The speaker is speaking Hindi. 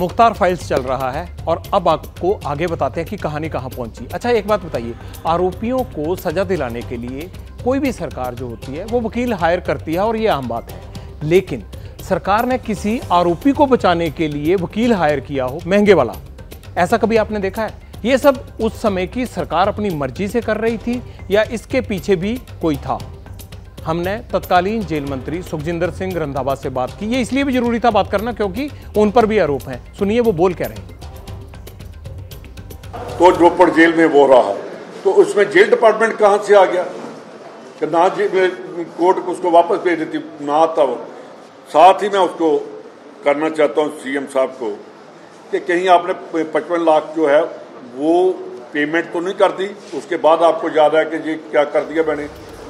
मुख्तार फाइल्स चल रहा है और अब आपको आगे बताते हैं कि कहानी कहाँ पहुँची। अच्छा एक बात बताइए, आरोपियों को सजा दिलाने के लिए कोई भी सरकार जो होती है, वो वकील हायर करती है और ये आम बात है। लेकिन सरकार ने किसी आरोपी को बचाने के लिए वकील हायर किया हो, महँगे वाला, ऐसा कभी आपने देखा है? ये सब उस समय की सरकार अपनी मर्ज़ी से कर रही थी या इसके पीछे भी कोई था? हमने तत्कालीन जेल मंत्री सुखजिंदर सिंह रंधावा से बात की। ये इसलिए भी ज़रूरी था बात करना, क्योंकि उन पर भी आरोप हैं। सुनिए, वो बोल कह रहे हैं? तो रोपड़ जेल में वो रहा। तो उसमें जेल डिपार्टमेंट कहाँ से आ गया? कि ना कोर्ट उसको वापस भेज देती, ना आता वो। साथ ही मैं उसको करना चाहता हूँ सीएम साहब को, कि कहीं आपने पचपन लाख जो है, वो पेमेंट तो नहीं कर दी। उसके बाद आपको याद है कि जी क्या कर दिया मैंने।